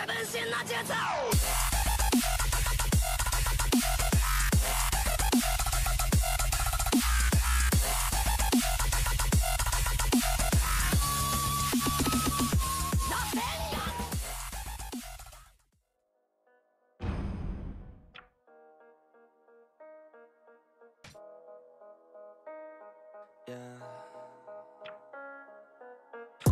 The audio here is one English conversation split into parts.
快奔现的节奏。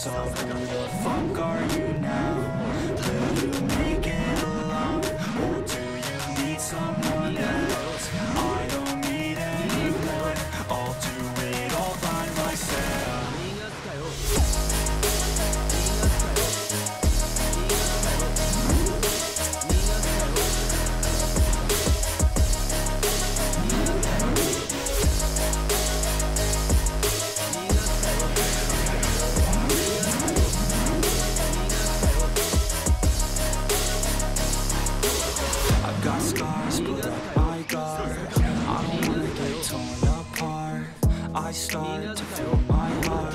So who the fuck are you now? I start to my heart.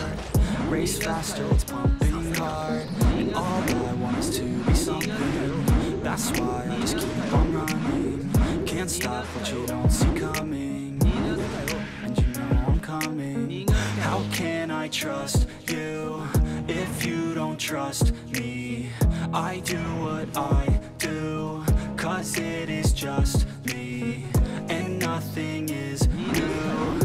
Race faster, it's pumping hard. And all I want is to be something. That's why I just keep on running. Can't stop what you don't see coming. And you know I'm coming. How can I trust you If you don't trust me? I do what I do Cause it is just me. And nothing is new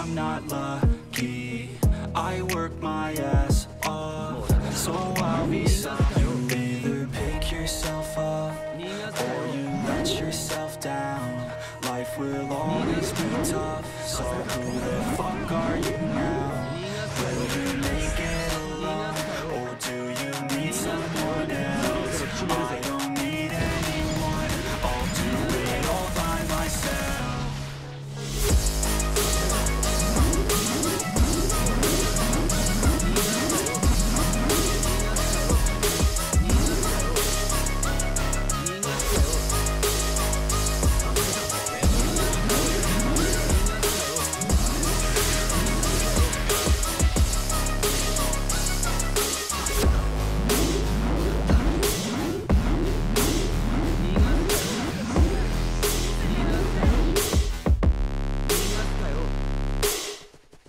I'm not lucky. I work my ass off. So I'll be you either pick yourself up. Or you let yourself down. Life will always be tough. So who the fuck are you now?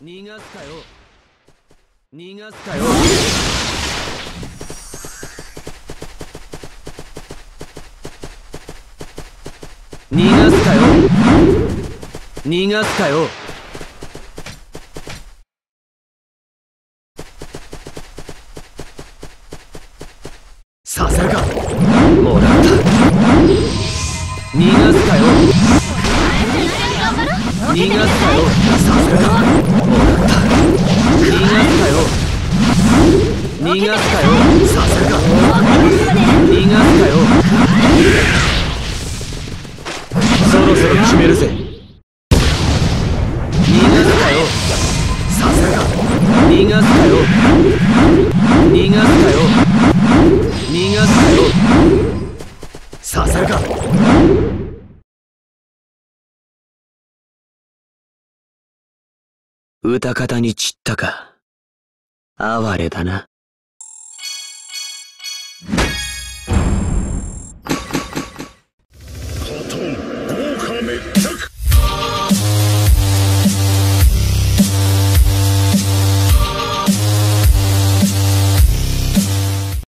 逃がすかよ。逃がすかよ。逃がすかよ。逃がすかよ。させるか。もらった。逃がすかよ。逃がすかよ。させる逃がすかよ。させるか逃がすかよ。そろそろ決めるぜ。逃がすかよ。させるか逃がすかよ。逃がすかよ。逃がすかよ。させるか歌方に散ったか。哀れだな